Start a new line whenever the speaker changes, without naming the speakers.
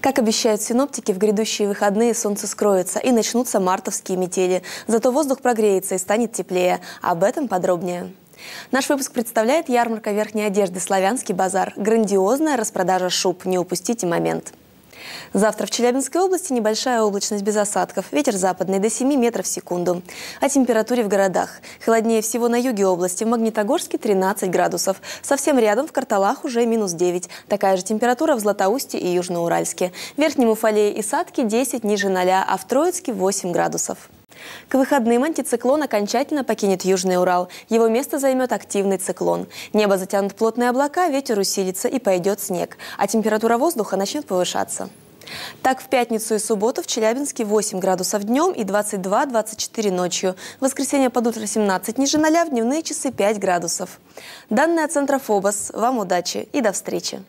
Как обещают синоптики, в грядущие выходные солнце скроется и начнутся мартовские метели. Зато воздух прогреется и станет теплее. Об этом подробнее. Наш выпуск представляет ярмарка верхней одежды «Славянский базар». Грандиозная распродажа шуб. Не упустите момент. Завтра в Челябинской области небольшая облачность без осадков. Ветер западный до 7 метров в секунду. О температуре в городах. Холоднее всего на юге области. В Магнитогорске 13 градусов. Совсем рядом в Карталах уже минус 9. Такая же температура в Златоусте и Южноуральске. В Верхнем Уфалее и Садке 10 ниже 0, а в Троицке 8 градусов. К выходным антициклон окончательно покинет Южный Урал. Его место займет активный циклон. Небо затянут плотные облака, ветер усилится и пойдет снег. А температура воздуха начнет повышаться. Так, в пятницу и субботу в Челябинске 8 градусов днем и 22-24 ночью. В воскресенье под утро 17 ниже 0, в дневные часы 5 градусов. Данные от центра ФОБОС. Вам удачи и до встречи!